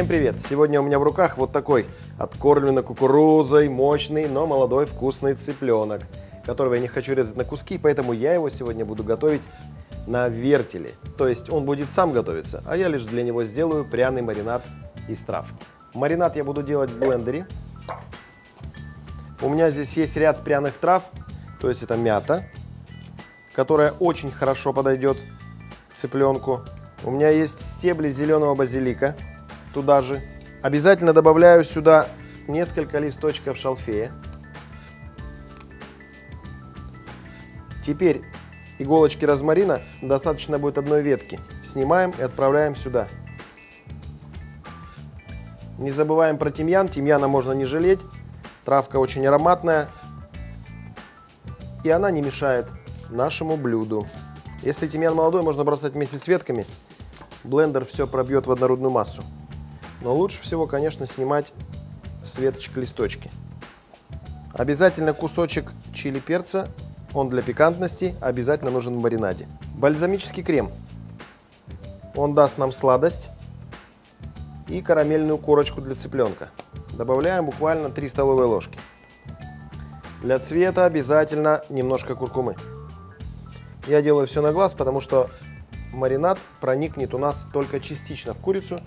Всем привет! Сегодня у меня в руках вот такой откормленный кукурузой, мощный, но молодой вкусный цыпленок, которого я не хочу резать на куски, поэтому я его сегодня буду готовить на вертеле. То есть он будет сам готовиться, а я лишь для него сделаю пряный маринад из трав. Маринад я буду делать в блендере. У меня здесь есть ряд пряных трав, то есть это мята, которая очень хорошо подойдет к цыпленку. У меня есть стебли зеленого базилика, туда же. Обязательно добавляю сюда несколько листочков шалфея. Теперь иголочки розмарина достаточно будет одной ветки. Снимаем и отправляем сюда. Не забываем про тимьян. Тимьяна можно не жалеть. Травка очень ароматная. И она не мешает нашему блюду. Если тимьян молодой, можно бросать вместе с ветками. Блендер все пробьет в однородную массу. Но лучше всего, конечно, снимать с веточек листочки. Обязательно кусочек чили перца, он для пикантности, обязательно нужен в маринаде. Бальзамический крем, он даст нам сладость и карамельную корочку для цыпленка. Добавляем буквально 3 столовые ложки. Для цвета обязательно немножко куркумы. Я делаю все на глаз, потому что маринад проникнет у нас только частично в курицу,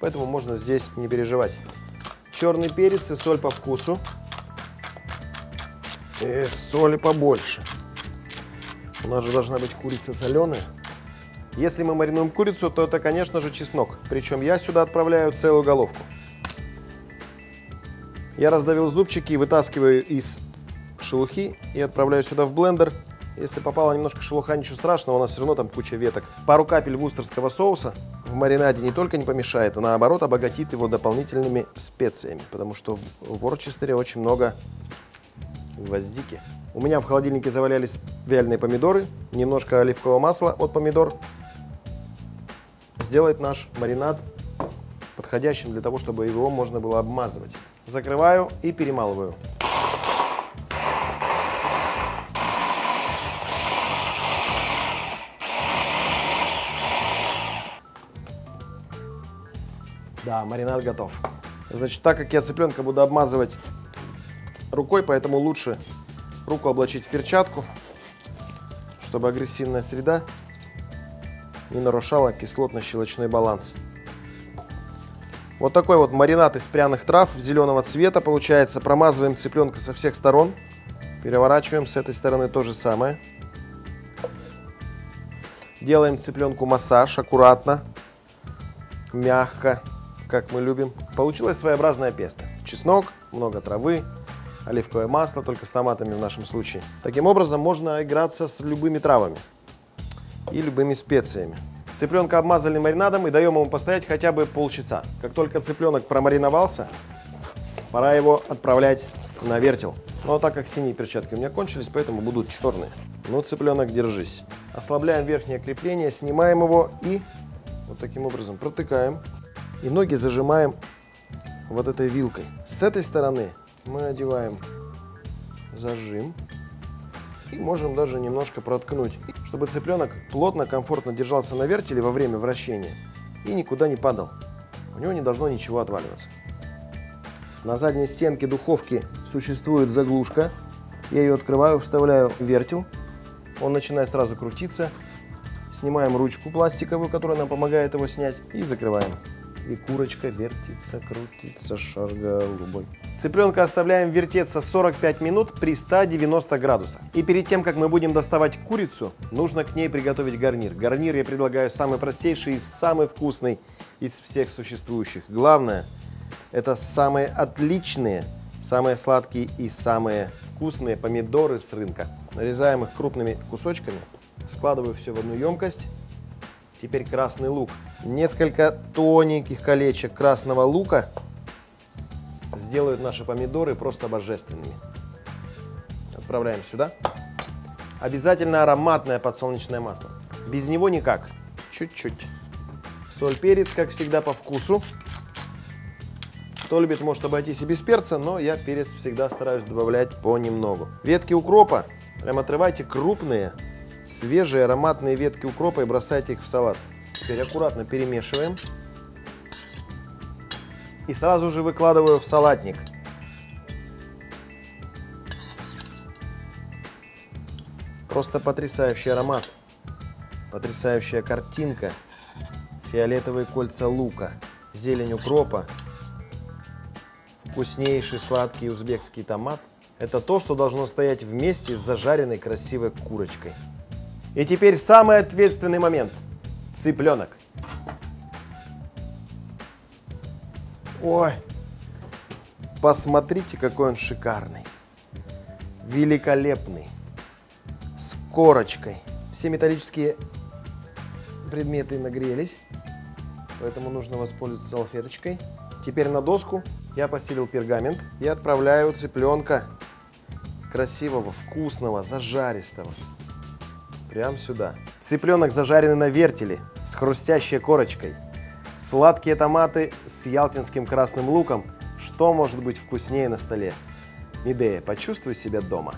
поэтому можно здесь не переживать. Черный перец и соль по вкусу. И соли побольше. У нас же должна быть курица соленая. Если мы маринуем курицу, то это, конечно же, чеснок. Причем я сюда отправляю целую головку. Я раздавил зубчики, вытаскиваю из шелухи и отправляю сюда в блендер. Если попала немножко шелуха, ничего страшного, у нас все равно там куча веток. Пару капель вустерского соуса в маринаде не только не помешает, а наоборот обогатит его дополнительными специями, потому что в Ворчестере очень много гвоздики. У меня в холодильнике завалялись вяленые помидоры, немножко оливкового масла от помидор. Сделает наш маринад подходящим для того, чтобы его можно было обмазывать. Закрываю и перемалываю. Да, маринад готов. Значит, так как я цыпленка буду обмазывать рукой, поэтому лучше руку облачить в перчатку, чтобы агрессивная среда не нарушала кислотно-щелочной баланс. Вот такой вот маринад из пряных трав зеленого цвета получается. Промазываем цыпленка со всех сторон. Переворачиваем с этой стороны то же самое. Делаем цыпленку массаж аккуратно, мягко, как мы любим. Получилось своеобразное песто. Чеснок, много травы, оливковое масло, только с томатами в нашем случае. Таким образом можно играться с любыми травами и любыми специями. Цыпленка обмазали маринадом и даем ему постоять хотя бы полчаса. Как только цыпленок промариновался, пора его отправлять на вертел. Но так как синие перчатки у меня кончились, поэтому будут черные. Ну, цыпленок, держись. Ослабляем верхнее крепление, снимаем его и вот таким образом протыкаем. И ноги зажимаем вот этой вилкой. С этой стороны мы одеваем зажим и можем даже немножко проткнуть, чтобы цыпленок плотно, комфортно держался на вертеле во время вращения и никуда не падал. У него не должно ничего отваливаться. На задней стенке духовки существует заглушка. Я ее открываю, вставляю вертел. Он начинает сразу крутиться. Снимаем ручку пластиковую, которая нам помогает его снять, и закрываем и курочка вертится, крутится, шар голубой. Цыпленка оставляем вертеться 45 минут при 190 градусах. И перед тем, как мы будем доставать курицу, нужно к ней приготовить гарнир. Гарнир я предлагаю самый простейший и самый вкусный из всех существующих. Главное, это самые отличные, самые сладкие и самые вкусные помидоры с рынка. Нарезаем их крупными кусочками, складываю все в одну емкость Теперь красный лук. Несколько тоненьких колечек красного лука сделают наши помидоры просто божественными. Отправляем сюда. Обязательно ароматное подсолнечное масло. Без него никак. Чуть-чуть. Соль, перец, как всегда, по вкусу. Кто любит, может обойтись и без перца, но я перец всегда стараюсь добавлять понемногу. Ветки укропа прям отрывайте крупные, свежие ароматные ветки укропа и бросайте их в салат. Теперь аккуратно перемешиваем. и сразу же выкладываю в салатник. Просто потрясающий аромат, потрясающая картинка, фиолетовые кольца лука, зелень укропа, вкуснейший сладкий узбекский томат – это то, что должно стоять вместе с зажаренной красивой курочкой. И теперь самый ответственный момент – цыпленок. Ой, посмотрите, какой он шикарный, великолепный, с корочкой. Все металлические предметы нагрелись, поэтому нужно воспользоваться салфеточкой. Теперь на доску я постелил пергамент и отправляю цыпленка. Красивого, вкусного, зажаристого прямо сюда. Цыпленок зажаренный на вертеле с хрустящей корочкой. Сладкие томаты с ялтинским красным луком. Что может быть вкуснее на столе? Медея, почувствуй себя дома.